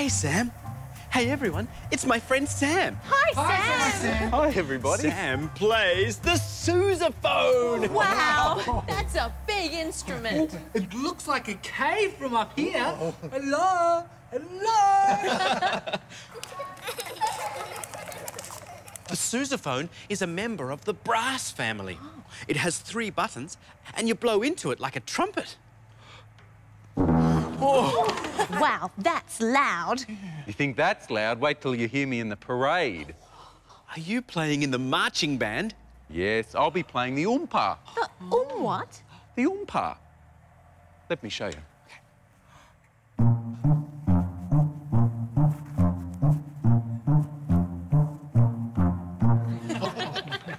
Hey, Sam. Hey, everyone. It's my friend Sam. Hi, Sam. Hi, everybody. Sam plays the sousaphone. Wow, that's a big instrument. Oh, it looks like a cave from up here. Oh. Hello? Hello? The sousaphone is a member of the brass family. It has three buttons, and you blow into it like a trumpet. Oh. Wow, that's loud. You think that's loud? Wait till you hear me in the parade. Are you playing in the marching band? Yes, I'll be playing the oompa. The um, what? The oompa. Let me show you.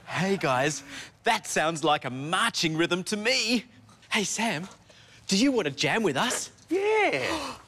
Hey, guys, that sounds like a marching rhythm to me. Hey, Sam, do you want to jam with us? Yeah.